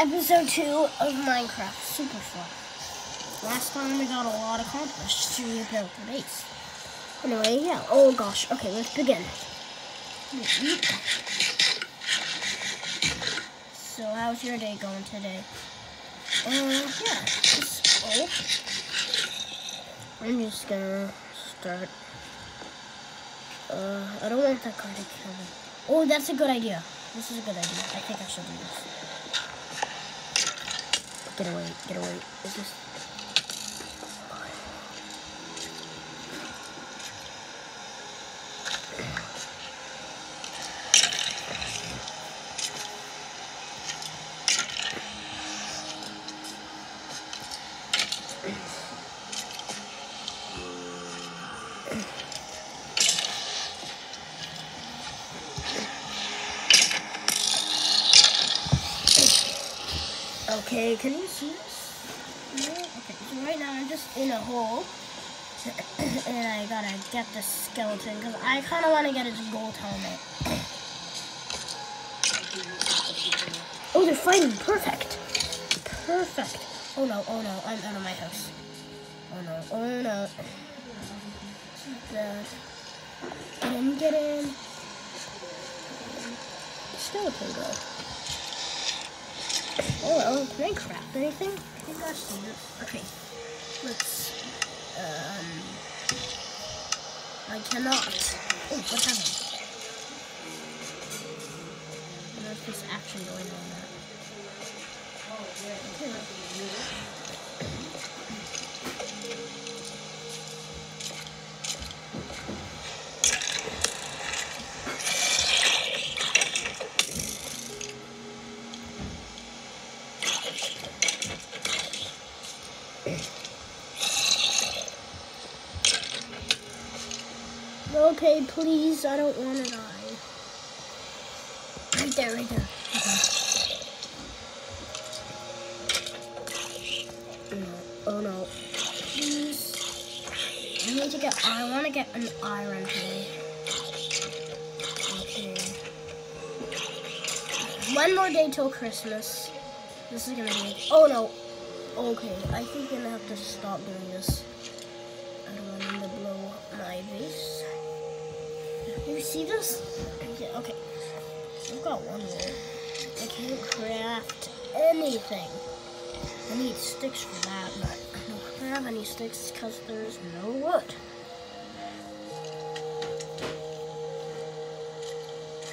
episode two of Minecraft Super Fun. Last time we got a lot accomplished to rebuild the base. Anyway, yeah. Oh gosh. Okay, let's begin. So, how's your day going today? Uh, yeah. So, I'm just gonna start. Uh, I don't want that guy to kill me. Oh, that's a good idea. This is a good idea. I think I should do this. Get away, get away. Is this... Okay, can you see this? Yeah. Okay, so right now I'm just in a hole. and I gotta get the skeleton because I kind of want to get his gold helmet. oh, they're fighting. Perfect. Perfect. Oh no, oh no, I'm out of my house. Oh no, oh no. Get in, get in. Skeleton go. Oh, can I craft anything? I think I've seen it. Okay, let's, um, I cannot. Oh, what happened? There's this action going on there. Okay, please, I don't want to die. Right there, right there. No. Oh no. Please. I need to get, I want to get an iron today. Okay. One more day till Christmas. This is gonna be, oh no. Okay, I think I'm gonna have to stop doing this. I don't want to blow my base. You see this? Yeah, okay. I've got one more. I can't craft anything. I need sticks for that, but I don't have any sticks because there's no wood.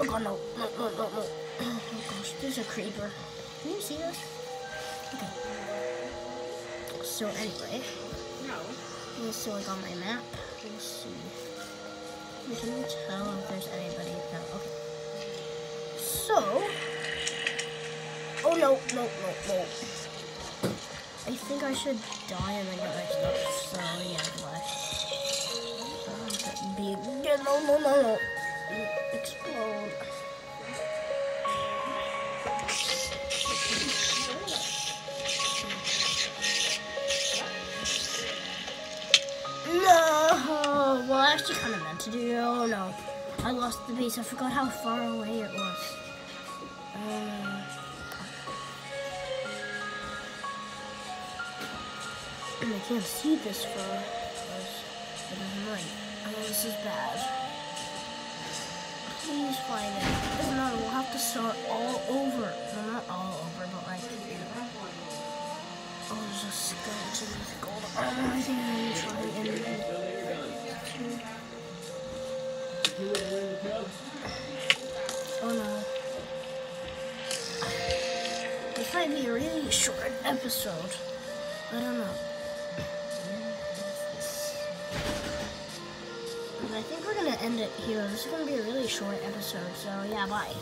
Oh god, no, no, no, no, no. Oh gosh, there's a creeper. Can you see this? Okay. So anyway. No. Let's see like on my map. Let's see. You can tell if there's anybody. No, okay. So. Oh no, no, no, no. I think I should die and then get my stuff. So yeah, bye. Uh, Big. No, no, no, no. Explode. Actually kind of meant to do. Oh no. I lost the base. I forgot how far away it was. Um, and I can't see this far. It doesn't light. Oh, this is bad. Please find it. If not, we'll have to start all over. Well, not all over, but like... Oh, there's a skeleton with gold armor. I think I'm gonna try and... Oh no. This might be a really short episode. I don't know. I think we're gonna end it here. This is gonna be a really short episode, so yeah, bye.